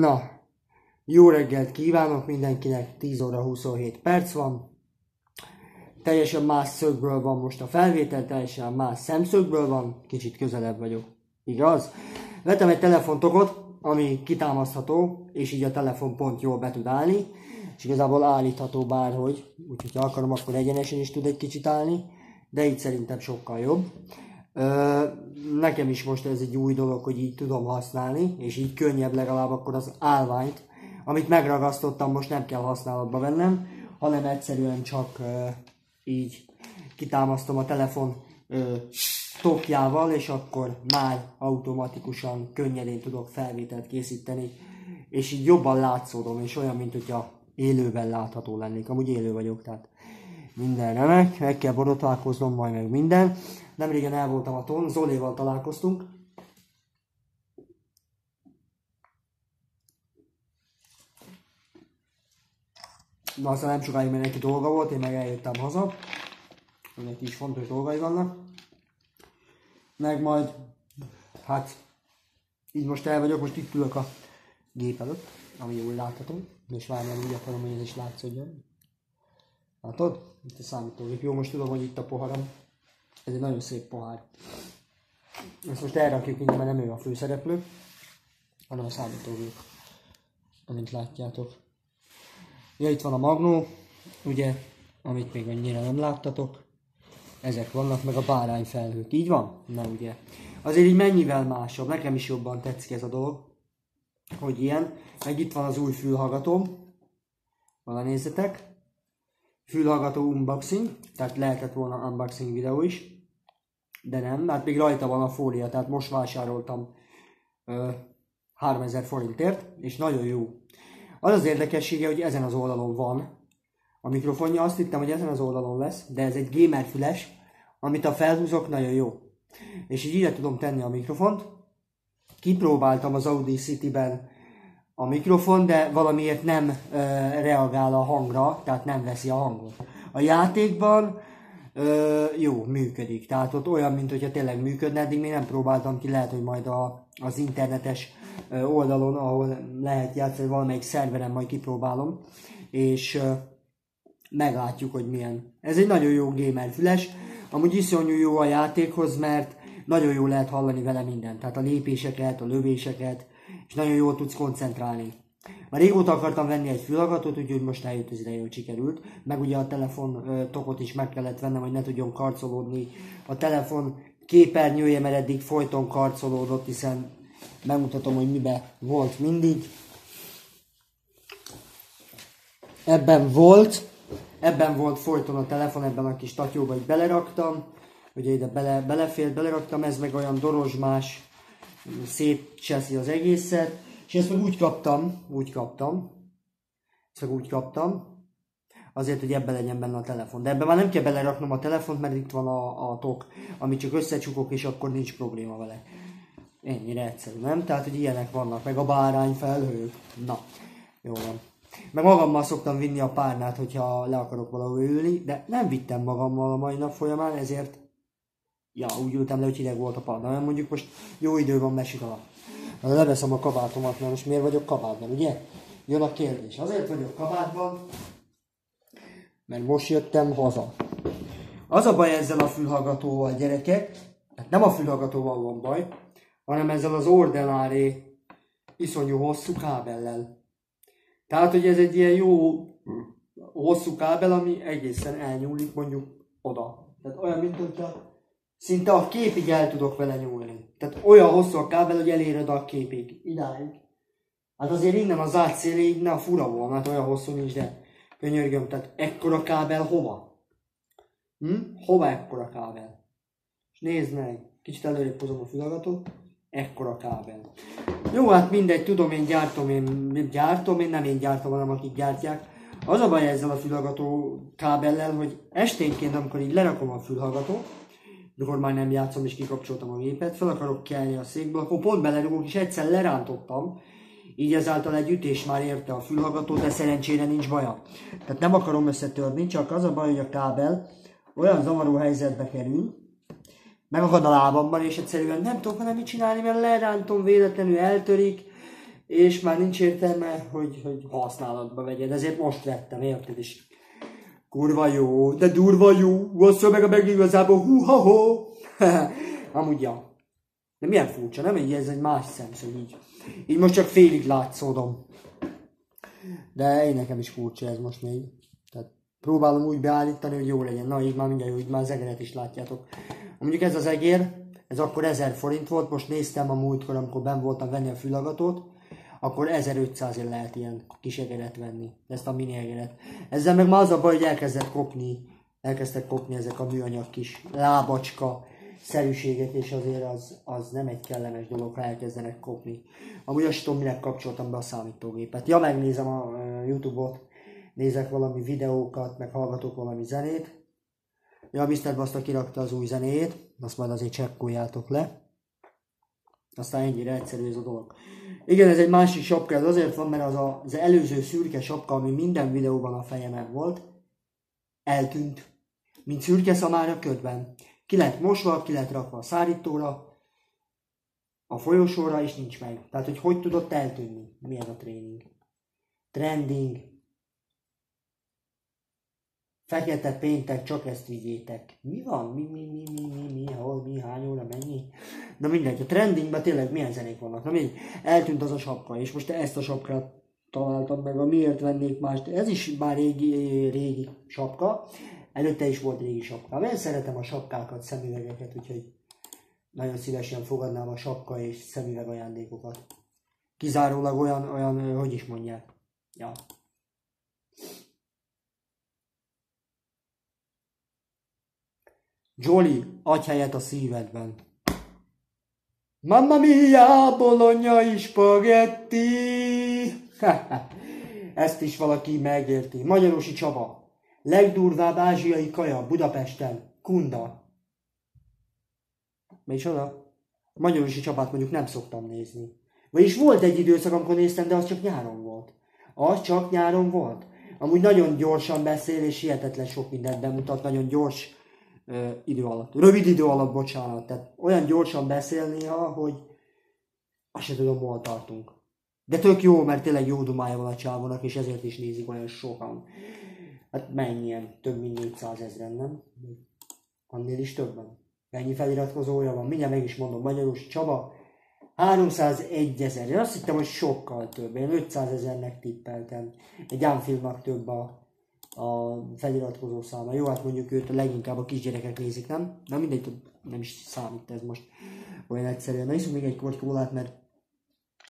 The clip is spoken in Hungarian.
Na, jó reggelt kívánok mindenkinek, 10 óra 27 perc van. Teljesen más szögből van most a felvétel, teljesen más szemszögből van, kicsit közelebb vagyok. Igaz? Vettem egy telefontokot, ami kitámasztható, és így a telefon pont jól be tud állni, és igazából állítható bárhogy, úgyhogy ha akarom, akkor egyenesen is tud egy kicsit állni, de így szerintem sokkal jobb. Nekem is most ez egy új dolog, hogy így tudom használni, és így könnyebb legalább akkor az állványt, amit megragasztottam, most nem kell használatba vennem, hanem egyszerűen csak így kitámasztom a telefon tokjával, és akkor már automatikusan könnyedén tudok felvételt készíteni, és így jobban látszódom, és olyan, mint hogyha élőben látható lennék. Amúgy élő vagyok, tehát minden remek, meg kell borotválkoznom, majd meg minden. Nem régen el voltam a ton, Zoléval találkoztunk. Na aztán nem sokáig, mert neki dolga volt, én meg eljöttem haza. Neki is fontos dolgai vannak. Meg majd, hát, így most el vagyok, most itt ülök a gép előtt, ami jól látható. És várjál, úgy akarom, hogy ez is látszódjon. Látod? Itt a számítógép. Jó, most tudom, hogy itt a poharam. Ez egy nagyon szép pohár. Ezt most elrakjuk innen, mert nem ő a főszereplő, hanem a számítógép, amint látjátok. Ja, itt van a magnó, ugye, amit még annyira nem láttatok. Ezek vannak, meg a bárányfelhők. Így van? Na ugye. Azért így mennyivel másabb. Nekem is jobban tetszik ez a dolog, hogy ilyen. Meg itt van az új fülhallgatóm. Vala nézzetek. Fülhallgató unboxing, tehát lehetett volna unboxing videó is de nem, hát még rajta van a fólia, tehát most vásároltam ö, 3000 forintért, és nagyon jó. Az az érdekessége, hogy ezen az oldalon van a mikrofonja, azt hittem, hogy ezen az oldalon lesz, de ez egy gamer füles, amit a felhúzok, nagyon jó. És így ide tudom tenni a mikrofont. Kipróbáltam az Audi City-ben a mikrofon, de valamiért nem ö, reagál a hangra, tehát nem veszi a hangot. A játékban ö, jó, működik. Tehát ott olyan, mint hogyha tényleg működne, eddig még nem próbáltam ki, lehet, hogy majd a, az internetes ö, oldalon, ahol lehet játszani, valamelyik szerveren majd kipróbálom, és ö, meglátjuk, hogy milyen. Ez egy nagyon jó gamer füles, amúgy iszonyú jó a játékhoz, mert nagyon jó lehet hallani vele mindent, tehát a lépéseket, a lövéseket, és nagyon jól tudsz koncentrálni. Már régóta akartam venni egy fülhallgatót, úgyhogy most eljött az ideje, hogy sikerült. Meg ugye a telefon tokot is meg kellett vennem, hogy ne tudjon karcolódni a telefon képernyője, mert eddig folyton karcolódott, hiszen megmutatom, hogy mibe volt mindig. Ebben volt, ebben volt folyton a telefon, ebben a kis tatyóba, hogy beleraktam, ugye ide bele, belefért, beleraktam, ez meg olyan dorozsmás, szép cseszi az egészet, és ezt meg úgy kaptam, úgy kaptam, ezt meg úgy kaptam, azért, hogy ebben legyen benne a telefon. De ebben már nem kell beleraknom a telefont, mert itt van a, a tok, amit csak összecsukok, és akkor nincs probléma vele. Ennyire egyszerű, nem? Tehát, hogy ilyenek vannak, meg a bárány felhők. Na, jó van. Meg magammal szoktam vinni a párnát, hogyha le akarok valahol ülni, de nem vittem magammal a mai nap folyamán, ezért ja, úgy ültem le, hogy hideg volt a párna. Mondjuk most jó idő van, mesik alap. Leveszem a kabátomat, mert most miért vagyok kabátban, ugye? Jön a kérdés. Azért vagyok kabátban, mert most jöttem haza. Az a baj ezzel a fülhallgatóval, gyerekek, hát nem a fülhallgatóval van baj, hanem ezzel az ordeláré iszonyú hosszú kábellel. Tehát, hogy ez egy ilyen jó hosszú kábel, ami egészen elnyúlik mondjuk oda. Tehát olyan, mint hogyha Szinte a képig el tudok vele nyúlni. Tehát olyan hosszú a kábel, hogy eléred a képig. Idáig. Hát azért innen az átszéléig ne a fura volna, hát olyan hosszú nincs, de könyörgöm, tehát ekkora kábel hova? Hm? Hova ekkora kábel? És nézd meg, kicsit előrébb hozom a fülhallgatót, ekkora kábel. Jó, hát mindegy, tudom, én gyártom, én gyártom, én nem én gyártom, hanem akik gyártják. Az a baj ezzel a fülhallgató kábellel, hogy esténként, amikor így lerakom a fülhallgatót, mikor már nem játszom és kikapcsoltam a gépet, fel akarok kelni a székből, akkor pont belerugok és egyszer lerántottam, így ezáltal egy ütés már érte a fülhallgató, de szerencsére nincs baja. Tehát nem akarom összetörni, csak az a baj, hogy a kábel olyan zavaró helyzetbe kerül, megakad a lábamban, és egyszerűen nem tudok hanem mit csinálni, mert lerántom, véletlenül eltörik, és már nincs értelme, hogy, hogy használatba vegyed. Ezért most vettem, érted? És kurva jó, de durva jó, vasszol meg a meg igazából, hú ha ho Amúgy ja. De milyen furcsa, nem? Így ez egy más szemszög, így. Így most csak félig látszódom. De én nekem is furcsa ez most még. Tehát próbálom úgy beállítani, hogy jó legyen. Na, így már mindjárt jó, így már az egeret is látjátok. Mondjuk ez az egér, ez akkor 1000 forint volt, most néztem a múltkor, amikor ben voltam venni a fülagatot, akkor 1500 ért lehet ilyen kis egeret venni, ezt a mini egeret. Ezzel meg már az a baj, hogy elkezdett kopni, elkezdtek kopni ezek a műanyag kis lábacska szerűségek, és azért az, az nem egy kellemes dolog, ha elkezdenek kopni. Amúgy azt tudom, minek kapcsoltam be a számítógépet. Ja, megnézem a Youtube-ot, nézek valami videókat, meg hallgatok valami zenét. Ja, Mr. Basta kirakta az új zenét, azt majd azért csekkoljátok le. Aztán ennyire egyszerű ez a dolog. Igen, ez egy másik sapka, ez azért van, mert az a, az előző szürke sapka, ami minden videóban a fejemen volt, eltűnt. Mint szürke szamár a ködben. Ki lett mosva, ki lett rakva a szárítóra, a folyosóra, és nincs meg. Tehát, hogy hogy tudott eltűnni? Milyen a tréning? Trending. Fekete péntek, csak ezt vigyétek. Mi van? Mi, mi, mi, mi, mi, mi, hol, mi, hány óra, mennyi? Na mindegy, a trendingben tényleg milyen zenék vannak. Na mindegy, eltűnt az a sapka, és most ezt a sapkát találtam meg, a miért vennék más. Ez is már régi, régi sapka, Előtte is volt régi sapka. Én szeretem a sapkákat, szemüvegeket, úgyhogy nagyon szívesen fogadnám a sapka és szemüveg ajándékokat. Kizárólag olyan, olyan, hogy is mondják. Ja. Jolly, adj helyet a szívedben. Mamma mia, bolonyai spagetti! Ezt is valaki megérti. Magyarosi Csaba. Legdurvább ázsiai kaja Budapesten. Kunda. oda? Magyarosi csapát mondjuk nem szoktam nézni. Vagyis volt egy időszak, amikor néztem, de az csak nyáron volt. Az csak nyáron volt. Amúgy nagyon gyorsan beszél, és hihetetlen sok mindent bemutat, nagyon gyors ö, idő alatt. Rövid idő alatt, bocsánat. Tehát olyan gyorsan beszél néha, hogy azt sem tudom, hol tartunk. De tök jó, mert tényleg jó dumája van a csávónak, és ezért is nézik olyan sokan. Hát mennyien? Több mint 400 ezeren, nem? Annél is többen. Mennyi feliratkozója van? Mindjárt meg is mondom, Magyaros Csaba. 301 ezer. Én azt hittem, hogy sokkal több. Én 500 ezernek tippeltem. Egy filmnak több a, a feliratkozó száma. Jó, hát mondjuk őt leginkább a kisgyerekek nézik, nem? Na mindegy, nem is számít ez most olyan egyszerűen. Na iszunk még egy korty mert